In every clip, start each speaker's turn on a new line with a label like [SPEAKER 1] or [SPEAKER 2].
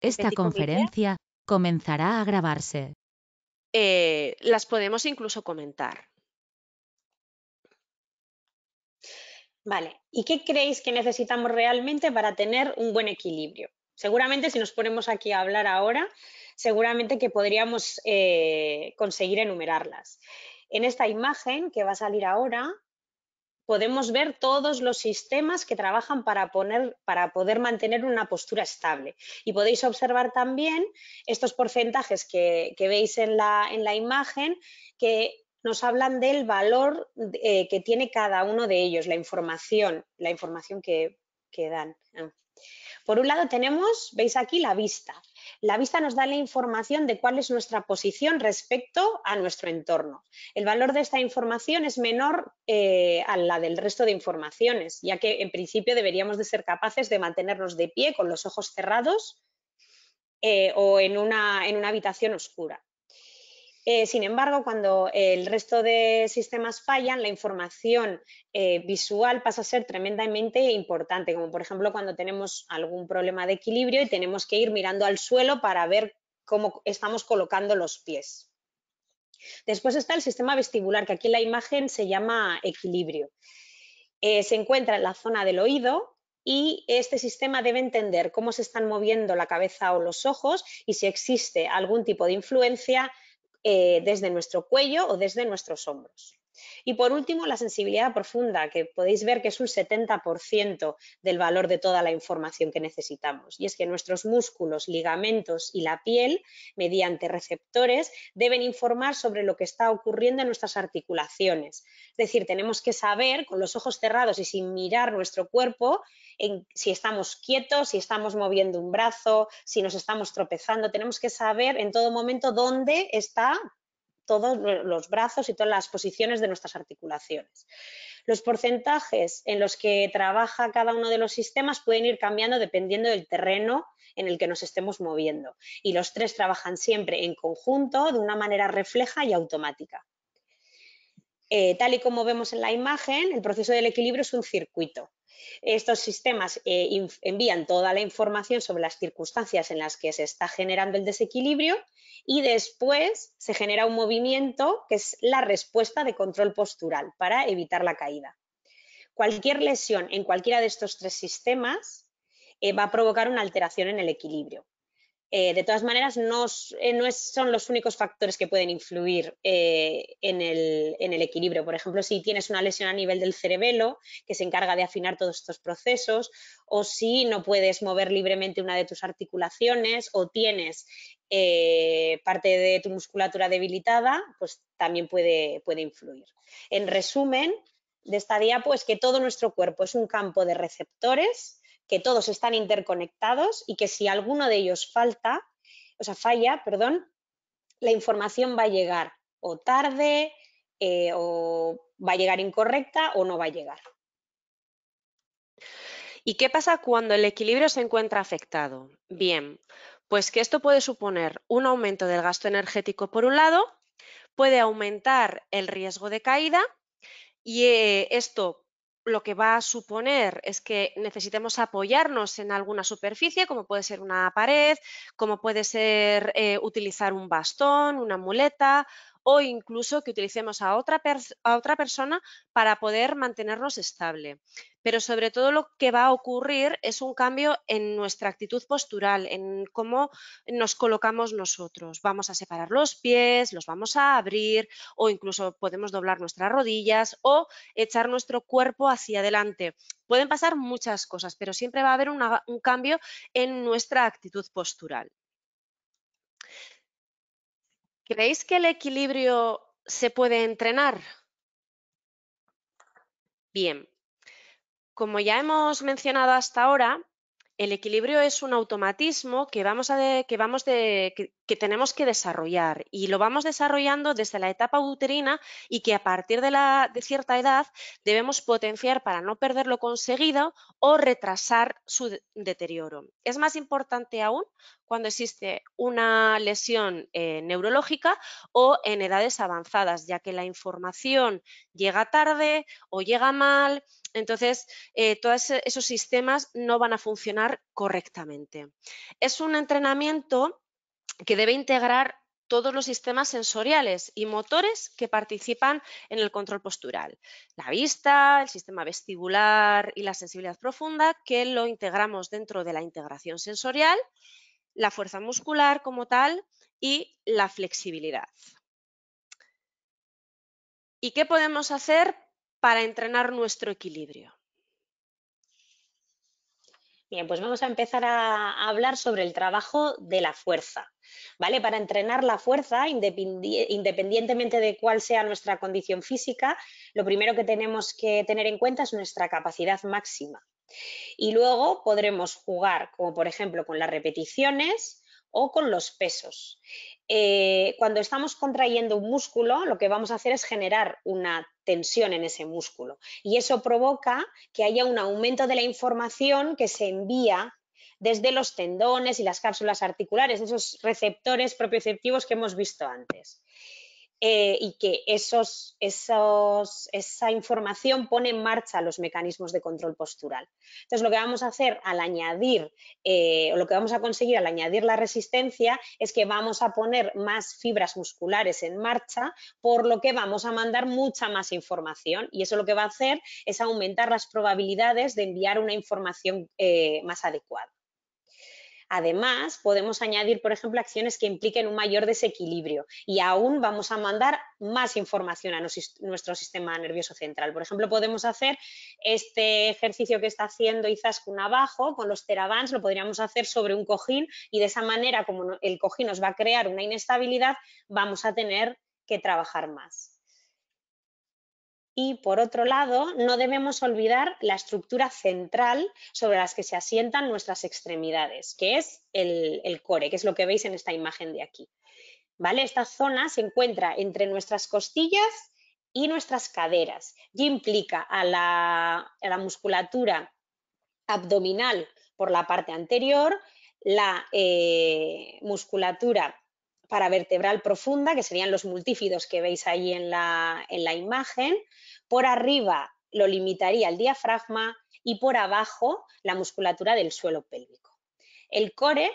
[SPEAKER 1] Esta conferencia comenzará a grabarse.
[SPEAKER 2] eh, las podemos incluso comentar.
[SPEAKER 3] Vale, ¿y qué creéis que necesitamos realmente para tener un buen equilibrio? Seguramente si nos ponemos aquí a hablar ahora, seguramente que podríamos eh, conseguir enumerarlas. En esta imagen que va a salir ahora, podemos ver todos los sistemas que trabajan para, poner, para poder mantener una postura estable. Y podéis observar también estos porcentajes que, veis en la, en la imagen que nos hablan del valor eh, que tiene cada uno de ellos, la información, la información que dan. Por un lado tenemos, veis aquí, la vista. La vista nos da la información de cuál es nuestra posición respecto a nuestro entorno. El valor de esta información es menor eh, a la del resto de informaciones, ya que en principio deberíamos de ser capaces de mantenernos de pie con los ojos cerrados eh, o en una, en una habitación oscura. Eh, sin embargo, cuando el resto de sistemas fallan, la información eh, visual pasa a ser tremendamente importante, como por ejemplo cuando tenemos algún problema de equilibrio y tenemos que ir mirando al suelo para ver cómo estamos colocando los pies. Después está el sistema vestibular, que aquí la imagen se llama equilibrio. Eh, se encuentra en la zona del oído y este sistema debe entender cómo se están moviendo la cabeza o los ojos y si existe algún tipo de influencia eh, desde nuestro cuello o desde nuestros hombros. Y por último, la sensibilidad profunda, que podéis ver que es un 70% del valor de toda la información que necesitamos. Y es que nuestros músculos, ligamentos y la piel, mediante receptores, deben informar sobre lo que está ocurriendo en nuestras articulaciones. Es decir, tenemos que saber, con los ojos cerrados y sin mirar nuestro cuerpo, si estamos quietos, si estamos moviendo un brazo, si nos estamos tropezando. Tenemos que saber en todo momento dónde está todos los brazos y todas las posiciones de nuestras articulaciones. Los porcentajes en los que trabaja cada uno de los sistemas pueden ir cambiando dependiendo del terreno en el que nos estemos moviendo y los tres trabajan siempre en conjunto de una manera refleja y automática. Eh, tal y como vemos en la imagen, el proceso del equilibrio es un circuito. Estos sistemas eh, envían toda la información sobre las circunstancias en las que se está generando el desequilibrio y después se genera un movimiento que es la respuesta de control postural para evitar la caída. Cualquier lesión en cualquiera de estos tres sistemas eh, va a provocar una alteración en el equilibrio. Eh, de todas maneras, no, eh, son los únicos factores que pueden influir eh, en, el, equilibrio. Por ejemplo, si tienes una lesión a nivel del cerebelo, que se encarga de afinar todos estos procesos, o si no puedes mover libremente una de tus articulaciones, o tienes parte de tu musculatura debilitada, pues también puede, puede influir. En resumen de esta diapo es que todo nuestro cuerpo es un campo de receptores que todos están interconectados y que si alguno de ellos falta, o sea, falla, perdón, la información va a llegar o tarde eh, o va a llegar incorrecta o no va a llegar.
[SPEAKER 2] ¿Y qué pasa cuando el equilibrio se encuentra afectado? Bien, pues que esto puede suponer un aumento del gasto energético por un lado, puede aumentar el riesgo de caída y eh, esto lo que va a suponer es que necesitemos apoyarnos en alguna superficie, como puede ser una pared, como puede ser eh, utilizar un bastón, una muleta o incluso que utilicemos a otra, a otra persona para poder mantenernos estable. Pero sobre todo lo que va a ocurrir es un cambio en nuestra actitud postural, en cómo nos colocamos nosotros. Vamos a separar los pies, los vamos a abrir o incluso podemos doblar nuestras rodillas o echar nuestro cuerpo hacia adelante. Pueden pasar muchas cosas, pero siempre va a haber un cambio en nuestra actitud postural. ¿Creéis que el equilibrio se puede entrenar? Bien, como ya hemos mencionado hasta ahora, el equilibrio es un automatismo que, vamos que, tenemos que desarrollar y lo vamos desarrollando desde la etapa uterina y que a partir de, la, cierta edad debemos potenciar para no perder lo conseguido o retrasar su deterioro. Es más importante aún cuando existe una lesión eh, neurológica o en edades avanzadas, ya que la información llega tarde o llega mal, entonces eh, todos esos sistemas no van a funcionar correctamente. Es un entrenamiento que debe integrar todos los sistemas sensoriales y motores que participan en el control postural. La vista, el sistema vestibular y la sensibilidad profunda, que lo integramos dentro de la integración sensorial, la fuerza muscular como tal y la flexibilidad. ¿Y qué podemos hacer para entrenar nuestro equilibrio?
[SPEAKER 3] Bien, pues vamos a empezar a hablar sobre el trabajo de la fuerza. ¿Vale? Para entrenar la fuerza, independientemente de cuál sea nuestra condición física, lo primero que tenemos que tener en cuenta es nuestra capacidad máxima. Y luego podremos jugar, como por ejemplo con las repeticiones o con los pesos. Eh, cuando estamos contrayendo un músculo, lo que vamos a hacer es generar una tensión en ese músculo y eso provoca que haya un aumento de la información que se envía desde los tendones y las cápsulas articulares, esos receptores propioceptivos que hemos visto antes. Eh, y que esa información pone en marcha los mecanismos de control postural. Entonces, lo que vamos a hacer al añadir, eh, o lo que vamos a conseguir al añadir la resistencia, es que vamos a poner más fibras musculares en marcha, por lo que vamos a mandar mucha más información. Y eso lo que va a hacer es aumentar las probabilidades de enviar una información eh, más adecuada. Además, podemos añadir, por ejemplo, acciones que impliquen un mayor desequilibrio y aún vamos a mandar más información a nuestro sistema nervioso central. Por ejemplo, podemos hacer este ejercicio que está haciendo Izaskun abajo con los terabands, lo podríamos hacer sobre un cojín y de esa manera, como el cojín nos va a crear una inestabilidad, vamos a tener que trabajar más. Y por otro lado, no debemos olvidar la estructura central sobre las que se asientan nuestras extremidades, que es el, core, que es lo que veis en esta imagen de aquí. ¿Vale? Esta zona se encuentra entre nuestras costillas y nuestras caderas y implica a la, musculatura abdominal por la parte anterior, la eh, musculatura paravertebral profunda, que serían los multífidos que veis ahí en la, en la imagen. Por arriba lo limitaría el diafragma y por abajo la musculatura del suelo pélvico. El core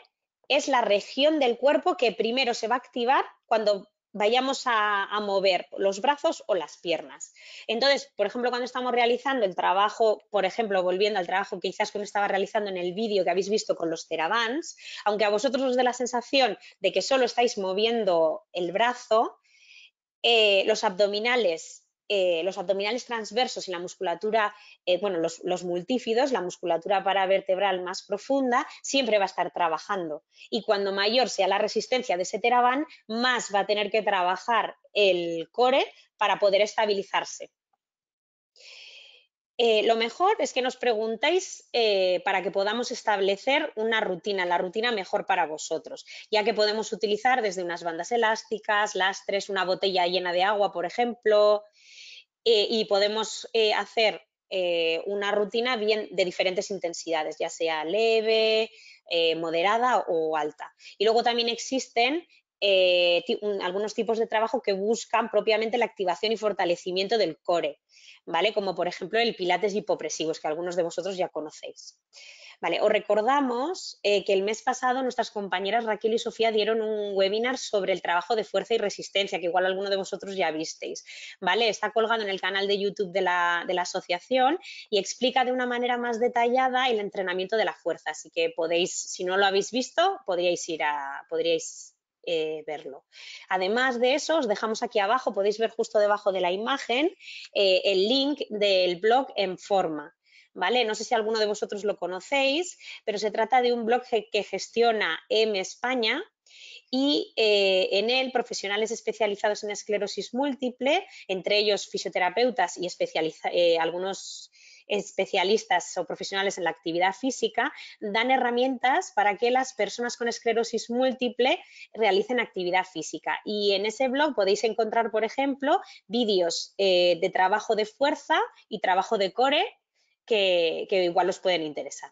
[SPEAKER 3] es la región del cuerpo que primero se va a activar cuando vayamos a, mover los brazos o las piernas. Entonces, por ejemplo, cuando estamos realizando el trabajo, por ejemplo, volviendo al trabajo que quizás cuando estaba realizando en el vídeo que habéis visto con los Theravans, aunque a vosotros os dé la sensación de que solo estáis moviendo el brazo, eh, los abdominales eh, los abdominales transversos y la musculatura, eh, bueno, los, multífidos, la musculatura paravertebral más profunda, siempre va a estar trabajando. Y cuando mayor sea la resistencia de ese teraban, más va a tener que trabajar el core para poder estabilizarse. Eh, lo mejor es que nos preguntéis para que podamos establecer una rutina, la rutina mejor para vosotros, ya que podemos utilizar desde unas bandas elásticas, lastres, una botella llena de agua, por ejemplo, eh, y podemos eh, hacer eh, una rutina bien de diferentes intensidades, ya sea leve, moderada o alta. Y luego también existen algunos tipos de trabajo que buscan propiamente la activación y fortalecimiento del core, ¿vale? Como por ejemplo el pilates hipopresivos, que algunos de vosotros ya conocéis. Vale, os recordamos eh, que el mes pasado nuestras compañeras Raquel y Sofía dieron un webinar sobre el trabajo de fuerza y resistencia, que igual alguno de vosotros ya visteis. ¿vale? Está colgado en el canal de YouTube de la, asociación y explica de una manera más detallada el entrenamiento de la fuerza. Así que podéis, si no lo habéis visto, podríais ir a, podríais eh, verlo. Además de eso, os dejamos aquí abajo, podéis ver justo debajo de la imagen, eh, el link del blog en forma. ¿vale? No sé si alguno de vosotros lo conocéis, pero se trata de un blog que gestiona M España, y eh, en él profesionales especializados en esclerosis múltiple, entre ellos fisioterapeutas y eh, algunos especialistas o profesionales en la actividad física, dan herramientas para que las personas con esclerosis múltiple realicen actividad física. Y en ese blog podéis encontrar, por ejemplo, vídeos eh, de trabajo de fuerza y trabajo de core que, igual os pueden interesar.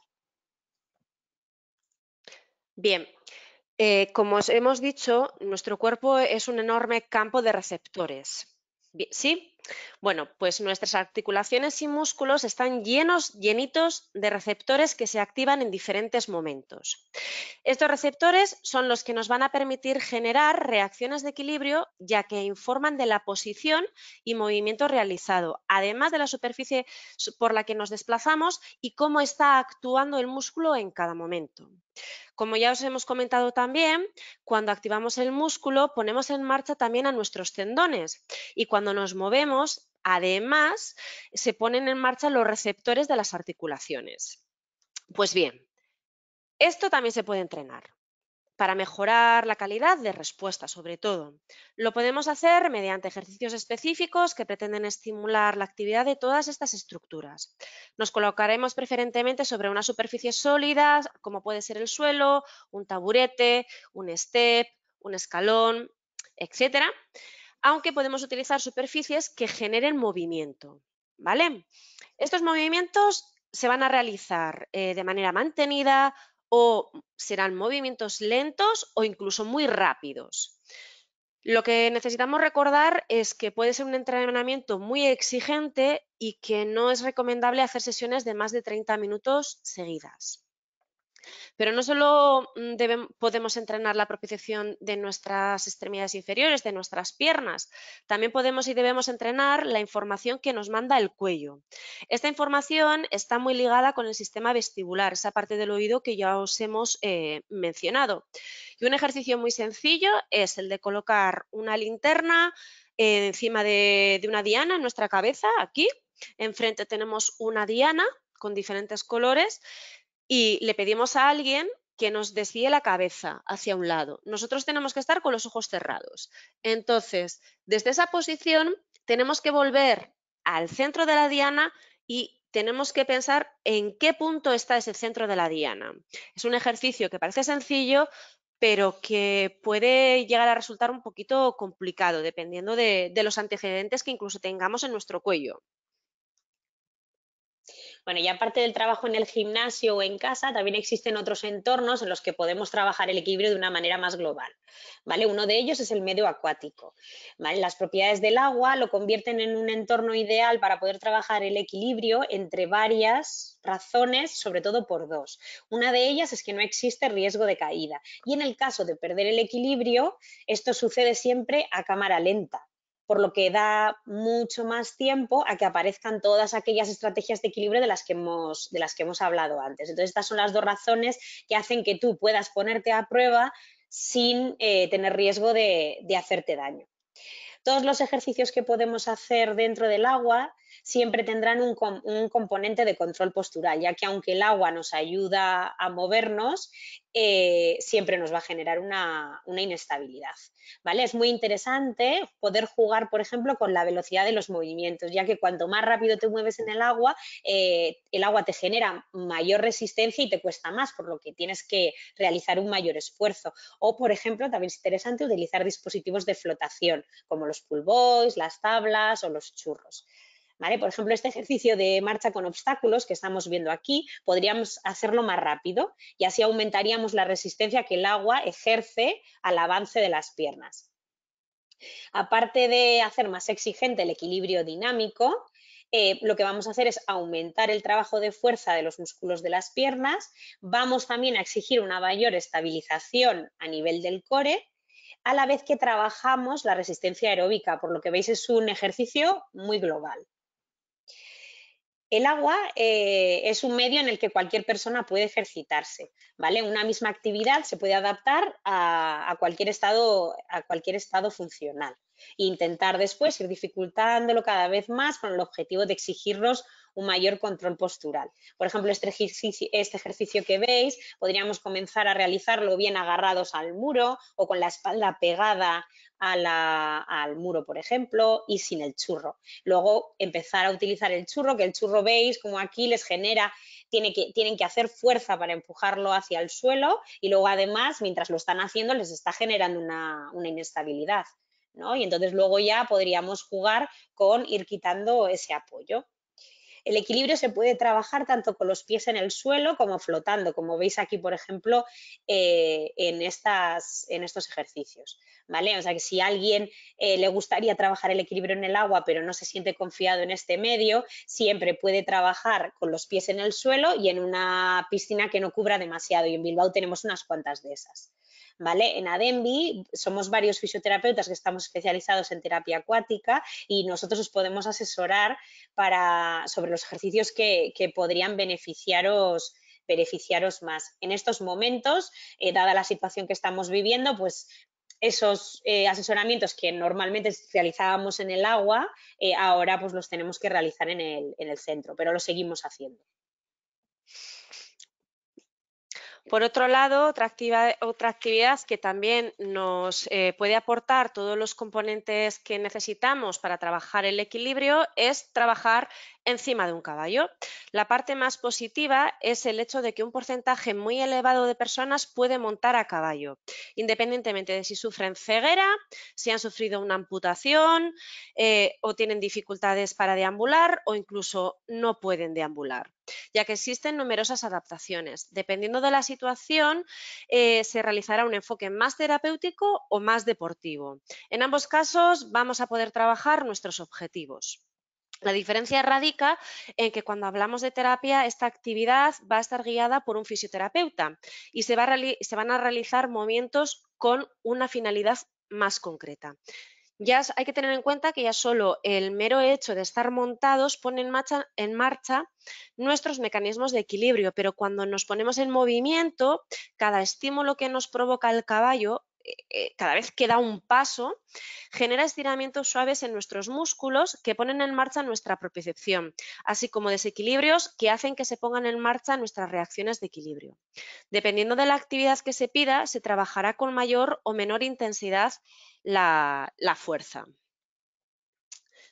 [SPEAKER 2] Bien, eh, como os hemos dicho, nuestro cuerpo es un enorme campo de receptores. ¿Sí? Bueno, pues nuestras articulaciones y músculos están llenos, llenitos de receptores que se activan en diferentes momentos. Estos receptores son los que nos van a permitir generar reacciones de equilibrio, ya que informan de la posición y movimiento realizado, además de la superficie por la que nos desplazamos y cómo está actuando el músculo en cada momento. Como ya os hemos comentado también, cuando activamos el músculo ponemos en marcha también a nuestros tendones y cuando nos movemos, además, se ponen en marcha los receptores de las articulaciones. Pues bien, esto también se puede entrenar para mejorar la calidad de respuesta, sobre todo. Lo podemos hacer mediante ejercicios específicos que pretenden estimular la actividad de todas estas estructuras. Nos colocaremos preferentemente sobre una superficie sólida, como puede ser el suelo, un taburete, un step, un escalón, etcétera, aunque podemos utilizar superficies que generen movimiento. ¿vale? Estos movimientos se van a realizar eh, de manera mantenida o serán movimientos lentos o incluso muy rápidos. Lo que necesitamos recordar es que puede ser un entrenamiento muy exigente y que no es recomendable hacer sesiones de más de 30 minutos seguidas. Pero no solo mm, podemos entrenar la propiciación de nuestras extremidades inferiores, de nuestras piernas, también podemos y debemos entrenar la información que nos manda el cuello. Esta información está muy ligada con el sistema vestibular, esa parte del oído que ya os hemos eh, mencionado. Y un ejercicio muy sencillo es el de colocar una linterna eh, encima de, de una diana en nuestra cabeza, aquí. Enfrente tenemos una diana con diferentes colores y le pedimos a alguien que nos desvíe la cabeza hacia un lado. Nosotros tenemos que estar con los ojos cerrados. Entonces, desde esa posición tenemos que volver al centro de la diana y tenemos que pensar en qué punto está ese centro de la diana. Es un ejercicio que parece sencillo, pero que puede llegar a resultar un poquito complicado dependiendo de, de los antecedentes que incluso tengamos en nuestro cuello.
[SPEAKER 3] Bueno, y aparte del trabajo en el gimnasio o en casa, también existen otros entornos en los que podemos trabajar el equilibrio de una manera más global. ¿vale? Uno de ellos es el medio acuático. Las propiedades del agua lo convierten en un entorno ideal para poder trabajar el equilibrio entre varias razones, sobre todo por dos. Una de ellas es que no existe riesgo de caída. Y en el caso de perder el equilibrio, esto sucede siempre a cámara lenta por lo que da mucho más tiempo a que aparezcan todas aquellas estrategias de equilibrio de las que hemos, de las que hemos hablado antes. Entonces, estas son las dos razones que hacen que tú puedas ponerte a prueba sin eh, tener riesgo de, de hacerte daño. Todos los ejercicios que podemos hacer dentro del agua siempre tendrán un, componente de control postural, ya que aunque el agua nos ayuda a movernos, eh, siempre nos va a generar una, inestabilidad. ¿vale? Es muy interesante poder jugar, por ejemplo, con la velocidad de los movimientos, ya que cuanto más rápido te mueves en el agua, eh, el agua te genera mayor resistencia y te cuesta más, por lo que tienes que realizar un mayor esfuerzo. O, por ejemplo, también es interesante utilizar dispositivos de flotación, como los pull boys, las tablas o los churros. Por ejemplo, este ejercicio de marcha con obstáculos que estamos viendo aquí, podríamos hacerlo más rápido y así aumentaríamos la resistencia que el agua ejerce al avance de las piernas. Aparte de hacer más exigente el equilibrio dinámico, eh, lo que vamos a hacer es aumentar el trabajo de fuerza de los músculos de las piernas, vamos también a exigir una mayor estabilización a nivel del core, a la vez que trabajamos la resistencia aeróbica, por lo que veis es un ejercicio muy global. El agua eh, es un medio en el que cualquier persona puede ejercitarse, ¿vale? Una misma actividad se puede adaptar a, cualquier, estado, a cualquier estado funcional e intentar después ir dificultándolo cada vez más con el objetivo de exigirnos un mayor control postural. Por ejemplo, este ejercicio, este ejercicio que veis podríamos comenzar a realizarlo bien agarrados al muro o con la espalda pegada al muro, por ejemplo, y sin el churro. Luego empezar a utilizar el churro, que el churro veis como aquí les genera, tiene que, tienen que hacer fuerza para empujarlo hacia el suelo y luego además, mientras lo están haciendo, les está generando una, una inestabilidad. ¿no? Y entonces luego ya podríamos jugar con ir quitando ese apoyo. El equilibrio se puede trabajar tanto con los pies en el suelo como flotando, como veis aquí, por ejemplo, eh, en, estas, en estos ejercicios. ¿vale? O sea que si a alguien eh, le gustaría trabajar el equilibrio en el agua, pero no se siente confiado en este medio, siempre puede trabajar con los pies en el suelo y en una piscina que no cubra demasiado. Y en Bilbao tenemos unas cuantas de esas. En Adembi somos varios fisioterapeutas que estamos especializados en terapia acuática y nosotros os podemos asesorar para, sobre los ejercicios que, podrían beneficiaros beneficiaros más. En estos momentos, eh, dada la situación que estamos viviendo, pues esos eh, asesoramientos que normalmente realizábamos en el agua, eh, ahora pues los tenemos que realizar en el, en el centro, pero lo seguimos haciendo.
[SPEAKER 2] Por otro lado, otra actividad, otra actividad que también nos eh, puede aportar todos los componentes que necesitamos para trabajar el equilibrio es trabajar encima de un caballo. La parte más positiva es el hecho de que un porcentaje muy elevado de personas puede montar a caballo, independientemente de si sufren ceguera, si han sufrido una amputación eh, o tienen dificultades para deambular o incluso no pueden deambular ya que existen numerosas adaptaciones. Dependiendo de la situación, eh, se realizará un enfoque más terapéutico o más deportivo. En ambos casos vamos a poder trabajar nuestros objetivos. La diferencia radica en que cuando hablamos de terapia, esta actividad va a estar guiada por un fisioterapeuta y se, van a realizar movimientos con una finalidad más concreta. Ya hay que tener en cuenta que ya solo el mero hecho de estar montados pone en marcha, nuestros mecanismos de equilibrio, pero cuando nos ponemos en movimiento, cada estímulo que nos provoca el caballo cada vez que da un paso, genera estiramientos suaves en nuestros músculos que ponen en marcha nuestra propiocepción, así como desequilibrios que hacen que se pongan en marcha nuestras reacciones de equilibrio. Dependiendo de la actividad que se pida, se trabajará con mayor o menor intensidad la, fuerza.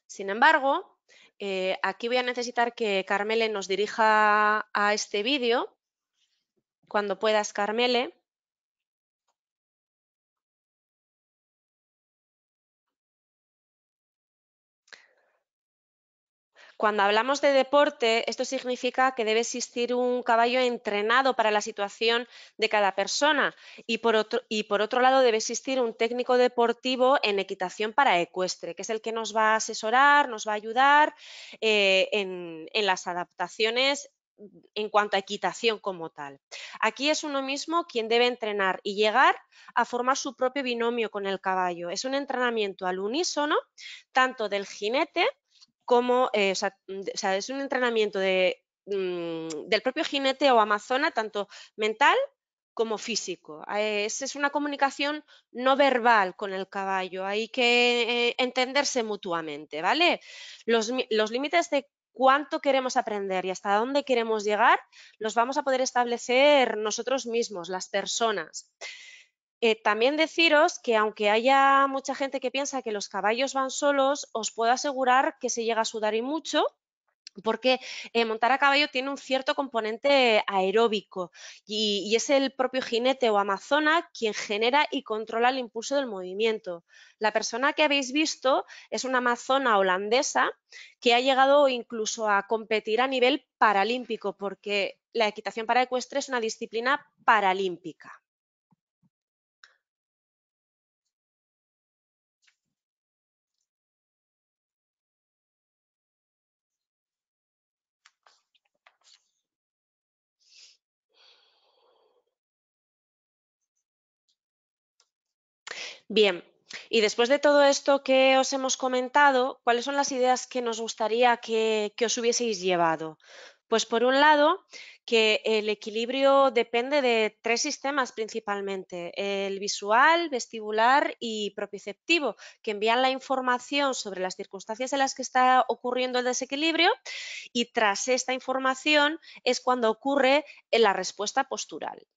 [SPEAKER 2] Sin embargo, eh, aquí voy a necesitar que Carmele nos dirija a este vídeo. Cuando puedas, Carmele. Cuando hablamos de deporte, esto significa que debe existir un caballo entrenado para la situación de cada persona y por otro, lado debe existir un técnico deportivo en equitación para ecuestre, que es el que nos va a asesorar, nos va a ayudar eh, en, en las adaptaciones en cuanto a equitación como tal. Aquí es uno mismo quien debe entrenar y llegar a formar su propio binomio con el caballo. Es un entrenamiento al unísono, tanto del jinete como, eh, mm, es un entrenamiento de, mm, del propio jinete o amazona, tanto mental como físico. Eh, es, una comunicación no verbal con el caballo, hay que eh, entenderse mutuamente, ¿vale? Los, los límites de cuánto queremos aprender y hasta dónde queremos llegar los vamos a poder establecer nosotros mismos, las personas. Eh, también deciros que aunque haya mucha gente que piensa que los caballos van solos, os puedo asegurar que se llega a sudar y mucho porque eh, montar a caballo tiene un cierto componente aeróbico y, y, es el propio jinete o amazona quien genera y controla el impulso del movimiento. La persona que habéis visto es una amazona holandesa que ha llegado incluso a competir a nivel paralímpico porque la equitación para ecuestre es una disciplina paralímpica. Bien, y después de todo esto que os hemos comentado, ¿cuáles son las ideas que nos gustaría que, os hubieseis llevado? Pues por un lado, que el equilibrio depende de tres sistemas principalmente, el visual, vestibular y propioceptivo, que envían la información sobre las circunstancias en las que está ocurriendo el desequilibrio y tras esta información es cuando ocurre la respuesta postural.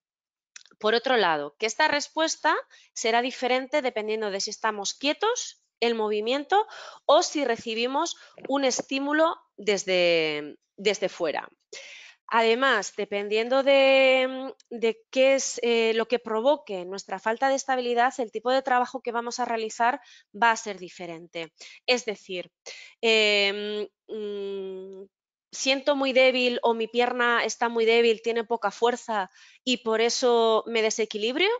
[SPEAKER 2] Por otro lado, que esta respuesta será diferente dependiendo de si estamos quietos, el movimiento, o si recibimos un estímulo desde, desde fuera. Además, dependiendo de, qué es eh, lo que provoque nuestra falta de estabilidad, el tipo de trabajo que vamos a realizar va a ser diferente. Es decir, em, mm, siento muy débil o mi pierna está muy débil, tiene poca fuerza y por eso me desequilibrio,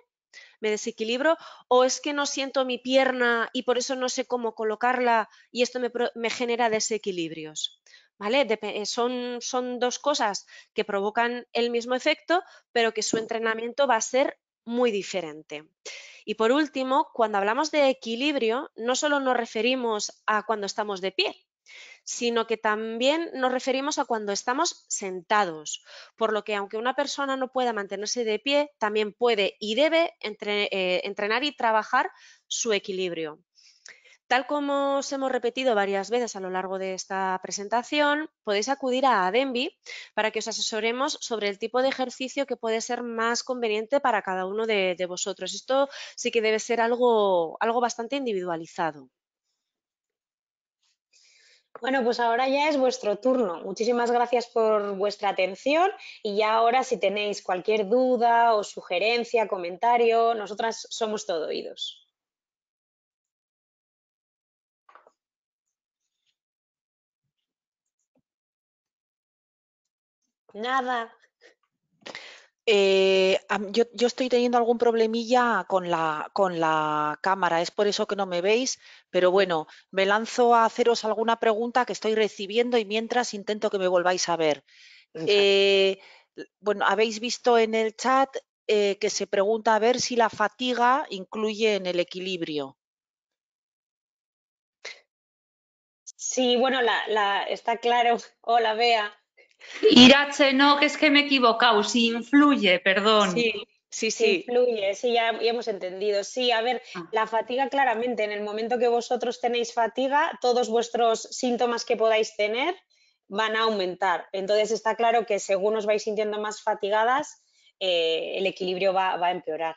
[SPEAKER 2] me desequilibro, o es que no siento mi pierna y por eso no sé cómo colocarla y esto me, genera desequilibrios. ¿Vale? Eh, son, son dos cosas que provocan el mismo efecto, pero que su entrenamiento va a ser muy diferente. Y por último, cuando hablamos de equilibrio, no solo nos referimos a cuando estamos de pie, sino que también nos referimos a cuando estamos sentados, por lo que aunque una persona no pueda mantenerse de pie, también puede y debe eh, entrenar y trabajar su equilibrio. Tal como os hemos repetido varias veces a lo largo de esta presentación, podéis acudir a Adenbi para que os asesoremos sobre el tipo de ejercicio que puede ser más conveniente para cada uno de, vosotros. Esto sí que debe ser algo bastante individualizado.
[SPEAKER 3] Bueno, pues ahora ya es vuestro turno. Muchísimas gracias por vuestra atención y ya ahora si tenéis cualquier duda o sugerencia, comentario, nosotras somos todo oídos. Nada.
[SPEAKER 4] Eh, yo, estoy teniendo algún problemilla con la, con la cámara, es por eso que no me veis, pero bueno, me lanzo a haceros alguna pregunta que estoy recibiendo y mientras intento que me volváis a ver. Eh, bueno, habéis visto en el chat eh, que se pregunta a ver si la fatiga incluye en el equilibrio.
[SPEAKER 3] Sí, bueno, la, está claro. Hola, Bea.
[SPEAKER 5] Irache, no, que es que me he equivocado, sí influye, perdón.
[SPEAKER 3] Sí, sí, sí. Influye, sí, ya, hemos entendido. Sí, a ver, ah. la fatiga claramente, en el momento que vosotros tenéis fatiga, todos vuestros síntomas que podáis tener van a aumentar. Entonces está claro que según os vais sintiendo más fatigadas, eh, el equilibrio va, a empeorar.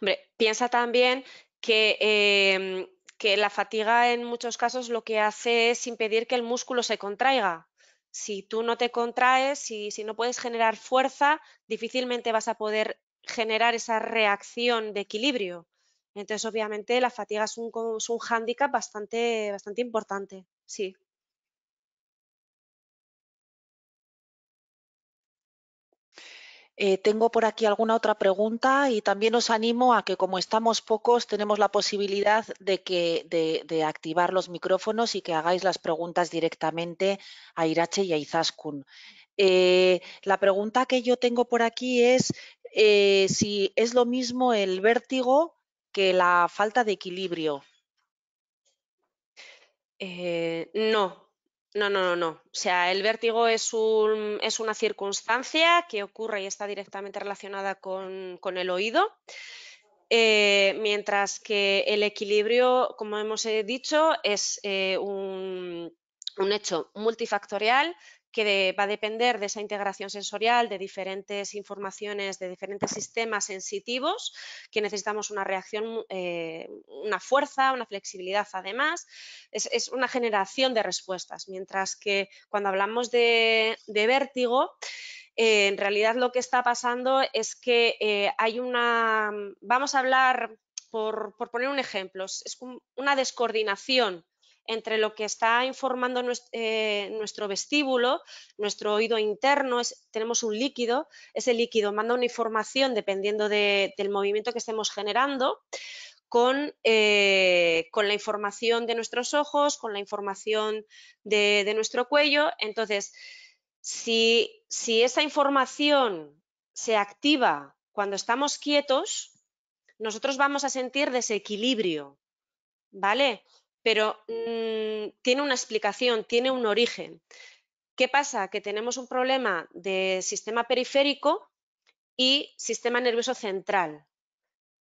[SPEAKER 2] Hombre, piensa también que, em, que la fatiga en muchos casos lo que hace es impedir que el músculo se contraiga si tú no te contraes, si, si no puedes generar fuerza, difícilmente vas a poder generar esa reacción de equilibrio. Entonces, obviamente, la fatiga es un, es un hándicap bastante, bastante importante, sí.
[SPEAKER 4] Eh, tengo por aquí alguna otra pregunta y también os animo a que como estamos pocos tenemos la posibilidad de, activar los micrófonos y que hagáis las preguntas directamente a Irache y a Izaskun. Eh, la pregunta que yo tengo por aquí es eh, si es lo mismo el vértigo que la falta de equilibrio.
[SPEAKER 2] no, no, no, no, no. O sea, el vértigo es, un, es una circunstancia que ocurre y está directamente relacionada con, el oído, eh, mientras que el equilibrio, como hemos eh, dicho, es eh, un hecho multifactorial que va a depender de esa integración sensorial, de diferentes informaciones, de diferentes sistemas sensitivos, que necesitamos una reacción, eh, una fuerza, una flexibilidad además. Es, una generación de respuestas, mientras que cuando hablamos de, vértigo, eh, en realidad lo que está pasando es que eh, hay una, vamos a hablar, por, por poner un ejemplo, es una descoordinación entre lo que está informando eh, nuestro, vestíbulo, nuestro oído interno, tenemos un líquido, ese líquido manda una información dependiendo del movimiento que estemos generando, con, eh, con, la información de nuestros ojos, con la información de, nuestro cuello. Entonces, si, si, esa información se activa cuando estamos quietos, nosotros vamos a sentir desequilibrio, ¿vale? Pero mm, tiene una explicación, tiene un origen. ¿Qué pasa? Que tenemos un problema de sistema periférico y sistema nervioso central.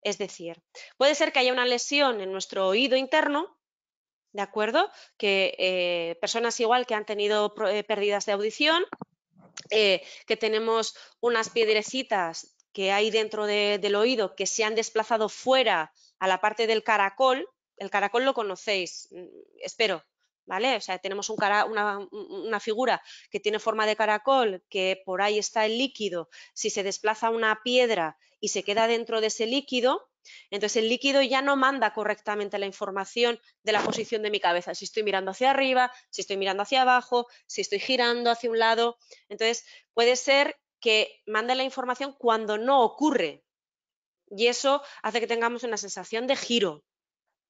[SPEAKER 2] Es decir, puede ser que haya una lesión en nuestro oído interno, ¿de acuerdo? Que eh, personas igual que han tenido eh, pérdidas de audición, eh, que tenemos unas piedrecitas que hay dentro del oído que se han desplazado fuera a la parte del caracol, el caracol lo conocéis, mm, espero, ¿vale? O sea, tenemos una, figura que tiene forma de caracol, que por ahí está el líquido. Si se desplaza una piedra y se queda dentro de ese líquido, Entonces el líquido ya no manda correctamente la información de la posición de mi cabeza, si estoy mirando hacia arriba, si estoy mirando hacia abajo, si estoy girando hacia un lado. Entonces puede ser que mande la información cuando no ocurre. Y eso hace que tengamos una sensación de giro,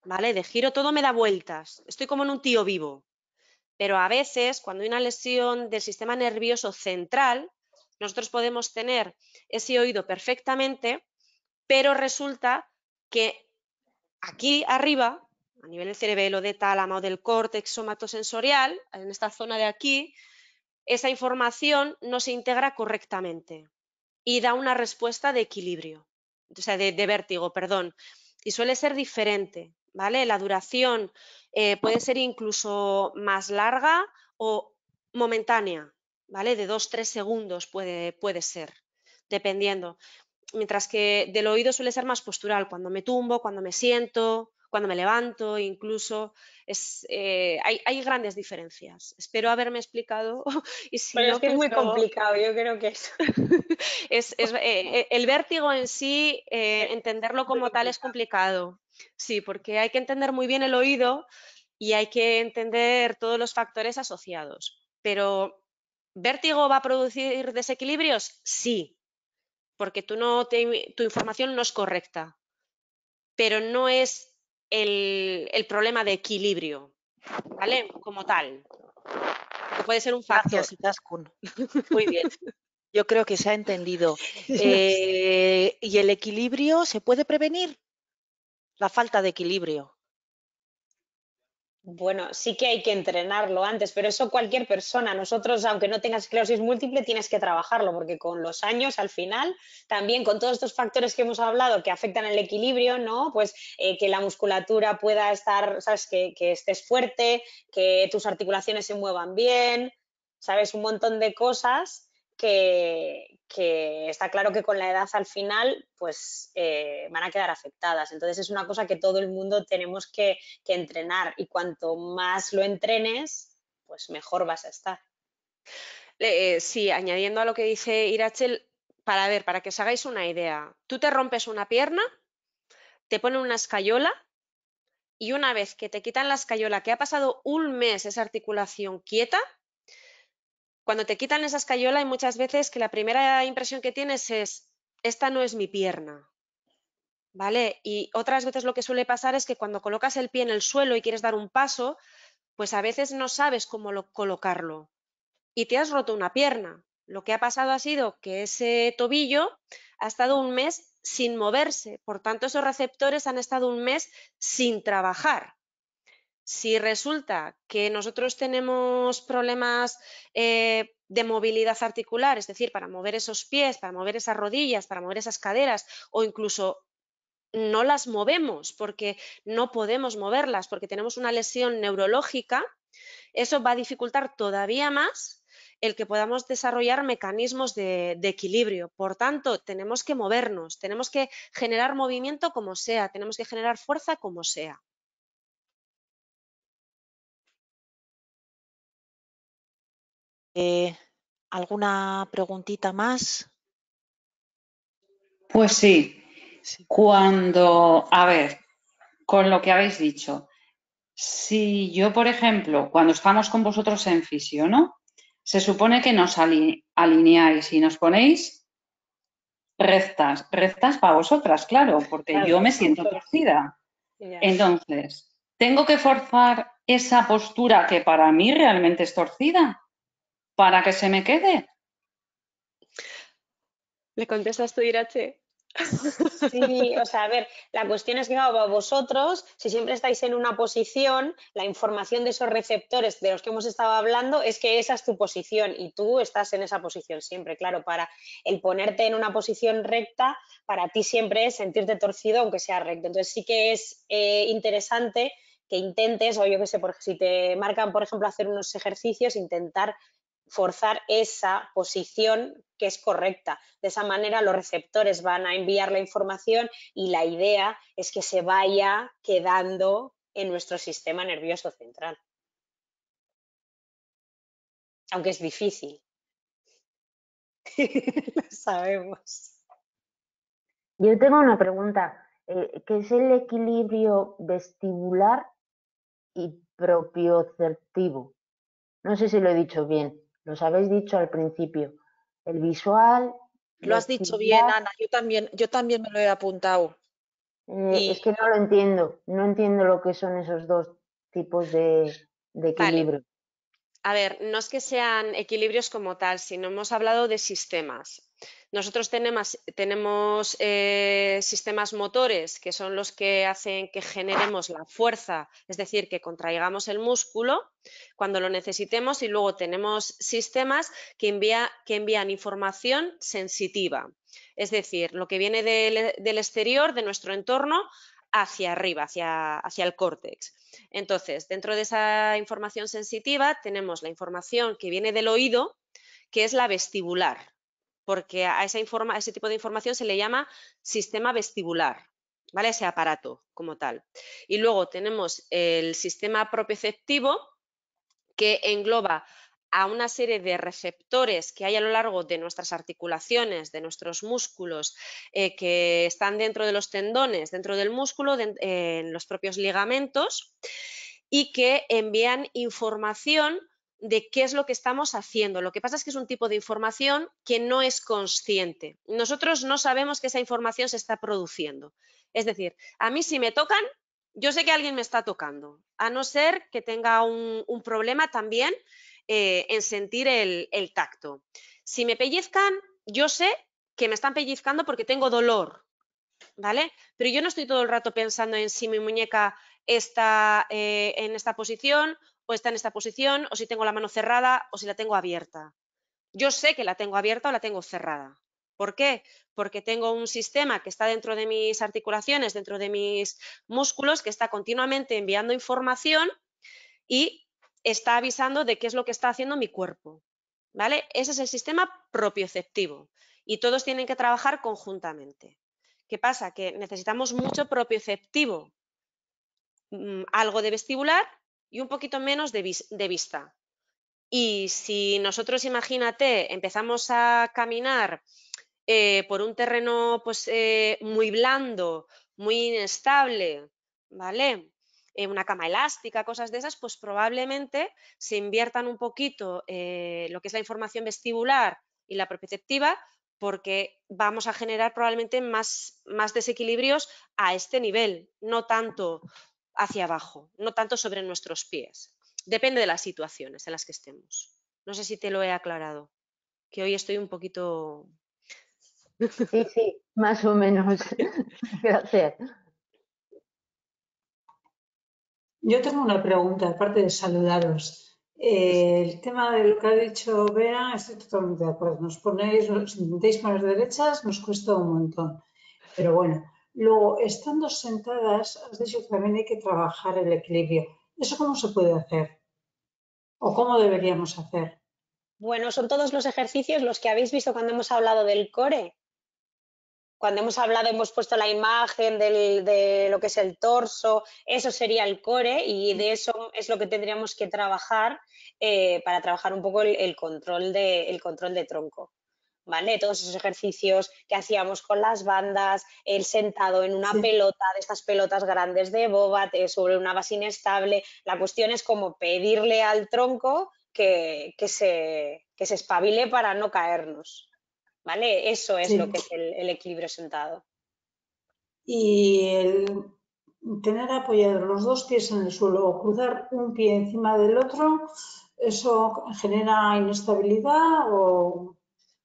[SPEAKER 2] ¿vale? De giro todo me da vueltas, estoy como en un tío vivo. Pero a veces, cuando hay una lesión del sistema nervioso central, nosotros podemos tener ese oído perfectamente, pero resulta que aquí arriba, a nivel del cerebelo, de tálamo, del córtex somatosensorial, en esta zona de aquí, esa información no se integra correctamente y da una respuesta de equilibrio, o sea, de, vértigo, perdón. Y suele ser diferente, ¿vale? La duración eh, puede ser incluso más larga o momentánea, ¿vale? De dos, tres segundos puede, puede ser, dependiendo. Mientras que del oído suele ser más postural, cuando me tumbo, cuando me siento, cuando me levanto, incluso. Es, eh, hay, grandes diferencias. Espero haberme explicado.
[SPEAKER 3] y si Pero es que es muy complicado, yo creo que es.
[SPEAKER 2] es, es eh, el vértigo en sí, eh, entenderlo como tal es complicado. Sí, porque hay que entender muy bien el oído y hay que entender todos los factores asociados. Pero ¿Vértigo va a producir desequilibrios? Sí, porque tú no tu información no es correcta, pero no es el, problema de equilibrio, ¿vale? Como tal. puede ser un factor.
[SPEAKER 4] Muy bien. Yo creo que se ha entendido. Eh, ¿Y el equilibrio se puede prevenir? La falta de equilibrio.
[SPEAKER 3] Bueno, sí que hay que entrenarlo antes, pero eso cualquier persona. Nosotros, aunque no tengas esclerosis múltiple, tienes que trabajarlo, porque con los años, al final, también con todos estos factores que hemos hablado que afectan el equilibrio, ¿no? Pues eh, que la musculatura pueda estar, ¿sabes? Que, que estés fuerte, que tus articulaciones se muevan bien, ¿sabes? Un montón de cosas que, está claro que con la edad al final pues eh, van a quedar afectadas. Entonces es una cosa que todo el mundo tenemos que, entrenar y cuanto más lo entrenes, pues mejor vas a estar.
[SPEAKER 2] Eh, sí, añadiendo a lo que dice Irachel, para ver, para que os hagáis una idea, tú te rompes una pierna, te ponen una escayola y una vez que te quitan la escayola, que ha pasado un mes esa articulación quieta, cuando te quitan esa escayola hay muchas veces que la primera impresión que tienes es, esta no es mi pierna. ¿Vale? Y otras veces lo que suele pasar es que cuando colocas el pie en el suelo y quieres dar un paso, pues a veces no sabes cómo colocarlo y te has roto una pierna. Lo que ha pasado ha sido que ese tobillo ha estado un mes sin moverse, por tanto esos receptores han estado un mes sin trabajar. Si resulta que nosotros tenemos problemas eh, de movilidad articular, es decir, para mover esos pies, para mover esas rodillas, para mover esas caderas o incluso no las movemos porque no podemos moverlas porque tenemos una lesión neurológica, eso va a dificultar todavía más el que podamos desarrollar mecanismos de, de, equilibrio. Por tanto, tenemos que movernos, tenemos que generar movimiento como sea, tenemos que generar fuerza como sea.
[SPEAKER 4] Eh, ¿Alguna preguntita más?
[SPEAKER 5] Pues sí. Cuando, a ver, con lo que habéis dicho, si yo, por ejemplo, cuando estamos con vosotros en fisio, ¿no? Se supone que nos alineáis y nos ponéis rectas, rectas para vosotras, claro, porque yo me siento torcida. Entonces, ¿tengo que forzar esa postura que para mí realmente es torcida? Para que se me quede.
[SPEAKER 2] ¿Le contestas tú, Irache?
[SPEAKER 3] Sí, o sea, a ver, la cuestión es que para vosotros, si siempre estáis en una posición, la información de esos receptores de los que hemos estado hablando es que esa es tu posición y tú estás en esa posición siempre. Claro, para el ponerte en una posición recta, para ti siempre es sentirte torcido aunque sea recto. Entonces sí que es eh, interesante que intentes, o yo qué sé, porque si te marcan, por ejemplo, hacer unos ejercicios, intentar forzar esa posición que es correcta. De esa manera los receptores van a enviar la información y la idea es que se vaya quedando en nuestro sistema nervioso central. Aunque es difícil. Lo sabemos.
[SPEAKER 6] Yo tengo una pregunta. eh, ¿qué es el equilibrio vestibular y propioceptivo? No sé si lo he dicho bien, los habéis dicho al principio. El visual.
[SPEAKER 4] Lo has dicho bien, Ana, yo también, yo también me lo he apuntado.
[SPEAKER 6] Eh, es que no lo entiendo, no entiendo lo que son esos dos tipos de, equilibrio.
[SPEAKER 2] A ver, no es que sean equilibrios como tal, sino hemos hablado de sistemas. Nosotros tenemos, eh, sistemas motores que son los que hacen que generemos la fuerza, es decir, que contraigamos el músculo cuando lo necesitemos y luego tenemos sistemas que, envía, que envían información sensitiva, es decir, lo que viene del, exterior, de nuestro entorno, hacia arriba, hacia el córtex. Entonces, dentro de esa información sensitiva tenemos la información que viene del oído, que es la vestibular, porque a, esa informa, ese tipo de información se le llama sistema vestibular, ¿vale? Ese aparato como tal. Y luego tenemos el sistema propioceptivo, que engloba a una serie de receptores que hay a lo largo de nuestras articulaciones, de nuestros músculos, eh, que están dentro de los tendones, dentro del músculo, en los propios ligamentos, y que envían información de qué es lo que estamos haciendo. Lo que pasa es que es un tipo de información que no es consciente. Nosotros no sabemos que esa información se está produciendo. Es decir, a mí si me tocan, yo sé que alguien me está tocando, a no ser que tenga un, problema también eh, en sentir el, tacto. Si me pellizcan, yo sé que me están pellizcando porque tengo dolor, ¿vale? Pero yo no estoy todo el rato pensando en si mi muñeca está eh, en esta posición o está en esta posición, o si tengo la mano cerrada o si la tengo abierta. Yo sé que la tengo abierta o la tengo cerrada. ¿Por qué? Porque tengo un sistema que está dentro de mis articulaciones, dentro de mis músculos, que está continuamente enviando información y está avisando de qué es lo que está haciendo mi cuerpo. ¿Vale? Ese es el sistema propioceptivo y todos tienen que trabajar conjuntamente. ¿Qué pasa? Que necesitamos mucho propioceptivo, mm, algo de vestibular y un poquito menos de, vista. Y si nosotros, imagínate, empezamos a caminar eh, por un terreno pues, eh, muy blando, muy inestable, ¿vale? Eh, una cama elástica, cosas de esas, pues probablemente se inviertan un poquito eh, lo que es la información vestibular y la propioceptiva porque vamos a generar probablemente más, más desequilibrios a este nivel, no tanto hacia abajo, no tanto sobre nuestros pies. Depende de las situaciones en las que estemos. No sé si te lo he aclarado, que hoy estoy un poquito...
[SPEAKER 6] Sí, sí, más o menos. Gracias.
[SPEAKER 7] Yo tengo una pregunta, aparte de saludaros. Eh, el tema de lo que ha dicho Bea, estoy totalmente de acuerdo. Nos ponéis, nos intentéis poner derechas, nos cuesta un montón. Pero bueno, luego, estando sentadas, has dicho que también hay que trabajar el equilibrio. ¿Eso cómo se puede hacer? ¿O cómo deberíamos hacer?
[SPEAKER 3] Bueno, son todos los ejercicios los que habéis visto cuando hemos hablado del core cuando hemos hablado, hemos puesto la imagen de lo que es el torso, eso sería el core y de eso es lo que tendríamos que trabajar eh, para trabajar un poco el, control de, control de tronco. ¿Vale? Todos esos ejercicios que hacíamos con las bandas, el sentado en una pelota, de estas pelotas grandes de bobat, sobre una base inestable. La cuestión es como pedirle al tronco que, se, que se espabile para no caernos. ¿vale? Eso es lo que es el, equilibrio sentado.
[SPEAKER 7] Y el tener apoyados los dos pies en el suelo o cruzar un pie encima del otro, ¿eso genera inestabilidad o...?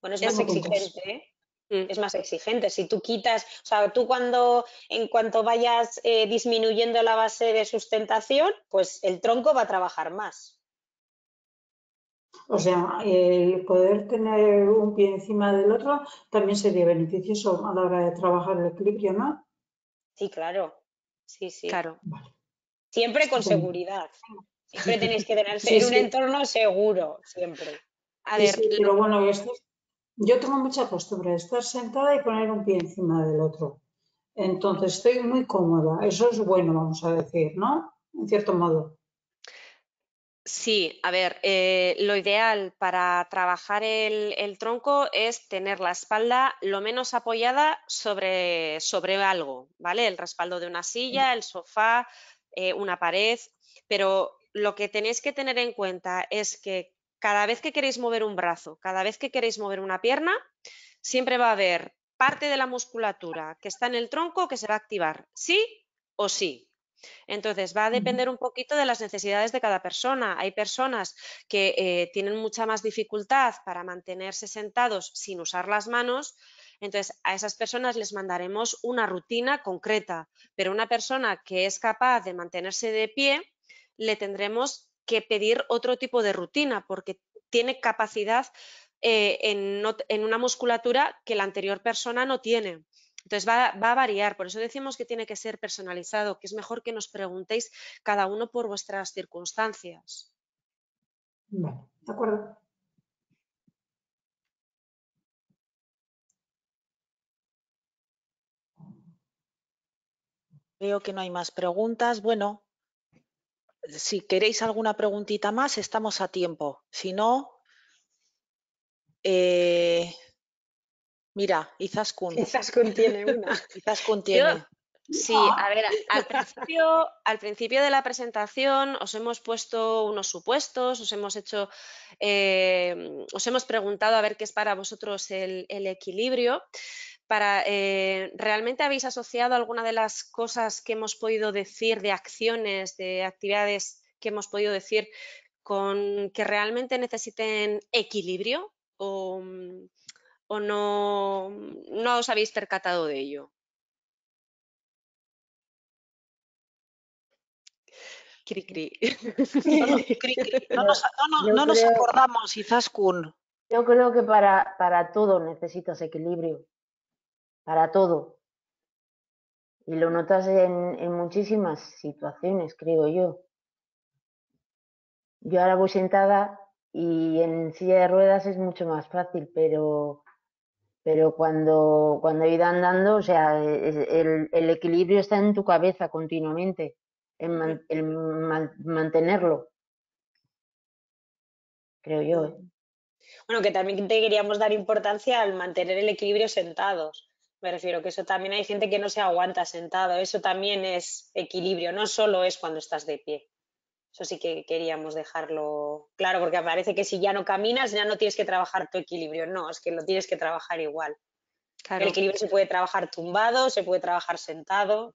[SPEAKER 3] Bueno, es más exigente, ¿eh? mm. Es más exigente. Si tú quitas, o sea, tú cuando, en cuanto vayas eh, disminuyendo la base de sustentación, pues el tronco va a trabajar más.
[SPEAKER 7] O sea, el poder tener un pie encima del otro también sería beneficioso a la hora de trabajar el equilibrio, ¿no?
[SPEAKER 3] Sí, claro. Sí, sí. Claro. Siempre con seguridad. Siempre tenéis que tener un entorno seguro, siempre.
[SPEAKER 7] A ver, pero bueno, yo tengo mucha costumbre de estar sentada y poner un pie encima del otro. Entonces estoy muy cómoda. Eso es bueno, vamos a decir, ¿no? En cierto modo.
[SPEAKER 2] Sí, a ver, eh, lo ideal para trabajar el, tronco es tener la espalda lo menos apoyada sobre, sobre algo, ¿vale? El respaldo de una silla, el sofá, eh, una pared, pero lo que tenéis que tener en cuenta es que cada vez que queréis mover un brazo, cada vez que queréis mover una pierna, siempre va a haber parte de la musculatura que está en el tronco que se va a activar, sí o sí. Entonces, va a depender un poquito de las necesidades de cada persona. Hay personas que eh, tienen mucha más dificultad para mantenerse sentados sin usar las manos. Entonces, a esas personas les mandaremos una rutina concreta, pero una persona que es capaz de mantenerse de pie, le tendremos que pedir otro tipo de rutina porque tiene capacidad eh, en una musculatura que la anterior persona no tiene. Entonces va, a variar, por eso decimos que tiene que ser personalizado, que es mejor que nos preguntéis cada uno por vuestras circunstancias.
[SPEAKER 7] Vale, de acuerdo.
[SPEAKER 4] Veo que no hay más preguntas. Bueno, si queréis alguna preguntita más, estamos a tiempo. Si no, eh, Mira, Izaskun.
[SPEAKER 3] Izaskun tiene una.
[SPEAKER 4] Izaskun tiene.
[SPEAKER 2] Sí, a ver, al principio, al principio de la presentación os hemos puesto unos supuestos, os hemos hecho, eh, os hemos preguntado a ver qué es para vosotros el, equilibrio. Para, eh, ¿Realmente habéis asociado alguna de las cosas que hemos podido decir, de acciones, de actividades que hemos podido decir, con que realmente necesiten equilibrio? O, o no, no os habéis percatado de ello? Cri, cri.
[SPEAKER 4] No, nos, acordamos, Izaskun.
[SPEAKER 6] Yo creo que para, para todo necesitas equilibrio. Para todo. Y lo notas en, en muchísimas situaciones, creo yo. Yo ahora voy sentada y en silla de ruedas es mucho más fácil, pero pero cuando, cuando he ido andando, o sea, el, el equilibrio está en tu cabeza continuamente, en, mantenerlo, creo yo. ¿eh?
[SPEAKER 3] Bueno, que también te queríamos dar importancia al mantener el equilibrio sentados. Me refiero que eso también hay gente que no se aguanta sentado, eso también es equilibrio, no solo es cuando estás de pie. Eso sí que queríamos dejarlo claro, porque parece que si ya no caminas ya no tienes que trabajar tu equilibrio. No, es que lo tienes que trabajar igual. El equilibrio se puede trabajar tumbado, se puede trabajar sentado.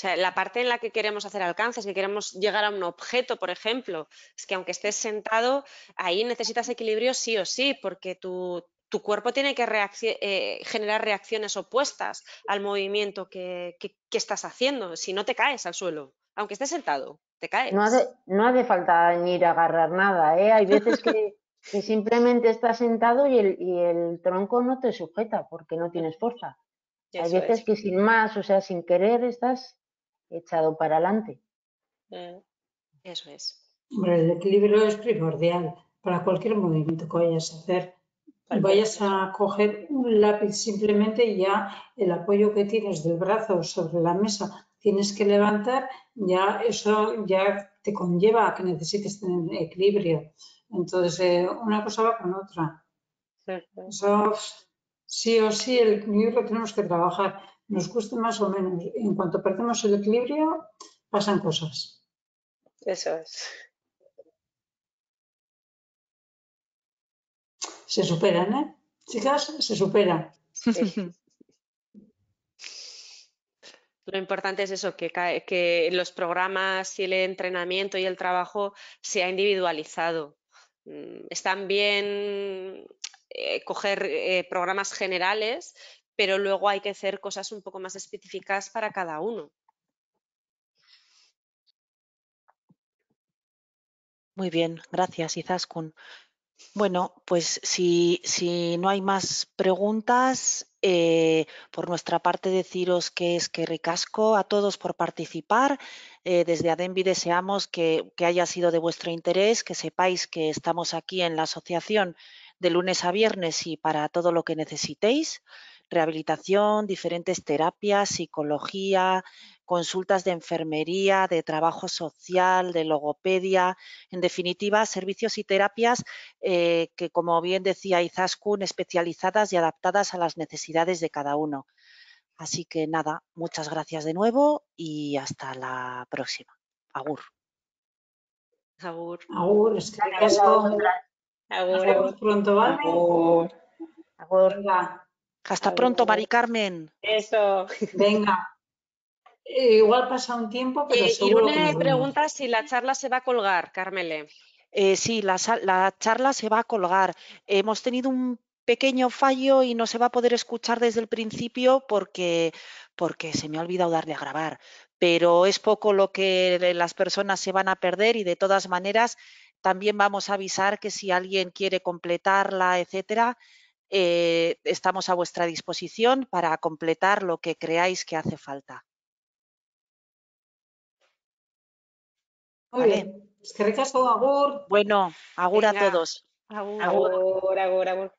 [SPEAKER 2] O sea, la parte en la que queremos hacer alcances, que queremos llegar a un objeto, por ejemplo, es que aunque estés sentado, ahí necesitas equilibrio sí o sí, porque tu, cuerpo tiene que eh, generar reacciones opuestas al movimiento que, estás haciendo, si no te caes al suelo, aunque estés sentado.
[SPEAKER 6] No hace, no hace falta ni ir a agarrar nada, ¿eh? Hay veces que, simplemente estás sentado y el, y el, tronco no te sujeta porque no tienes fuerza. Hay veces que sin más, o sea, sin querer, estás echado para adelante.
[SPEAKER 2] Mm, eso es.
[SPEAKER 7] el equilibrio es primordial para cualquier movimiento que vayas a hacer. Vayas a coger un lápiz simplemente y ya el apoyo que tienes del brazo sobre la mesa tienes que levantar, ya eso ya te conlleva a que necesites tener equilibrio. Entonces, eh, una cosa va con otra. Eso, sí o sí, el equilibrio tenemos que trabajar. Nos guste más o menos. En cuanto perdemos el equilibrio, pasan cosas.
[SPEAKER 3] Eso es.
[SPEAKER 7] Se superan, ¿eh? Chicas, se superan.
[SPEAKER 2] Lo importante es eso, que, que los programas y el entrenamiento y el trabajo sea individualizado. Mm, están bien eh, coger eh, programas generales, pero luego hay que hacer cosas un poco más específicas para cada uno.
[SPEAKER 4] Muy bien, gracias, Izaskun. Bueno, pues si, no hay más preguntas, eh, por nuestra parte deciros que es que ricasco a todos por participar. Eh, desde Adembi deseamos que, que, haya sido de vuestro interés, que sepáis que estamos aquí en la asociación de lunes a viernes y para todo lo que necesitéis. Rehabilitación, diferentes terapias, psicología, consultas de enfermería, de trabajo social, de logopedia, en definitiva, servicios y terapias eh, que, como bien decía Izaskun, especializadas y adaptadas a las necesidades de cada uno. Así que nada, muchas gracias de nuevo y hasta la próxima. Agur.
[SPEAKER 2] Agur.
[SPEAKER 7] Agur, es que Agur. pronto, ¿vale?
[SPEAKER 6] Agur. Agur.
[SPEAKER 4] Hasta pronto, Mari Carmen.
[SPEAKER 3] Eso.
[SPEAKER 7] Venga. Igual pasa un tiempo, pero
[SPEAKER 2] eh,
[SPEAKER 7] seguro
[SPEAKER 2] Irune pregunta si la charla se va a colgar, Carmele.
[SPEAKER 4] Eh, sí, la, la, charla se va a colgar. Hemos tenido un pequeño fallo y no se va a poder escuchar desde el principio porque, porque se me ha olvidado darle a grabar. Pero es poco lo que las personas se van a perder y de todas maneras también vamos a avisar que si alguien quiere completarla, etcétera, eh, estamos a vuestra disposición para completar lo que creáis que hace falta.
[SPEAKER 7] Muy bien. Es que agur.
[SPEAKER 4] Bueno, agur a todos.
[SPEAKER 3] Agur, agur, agur.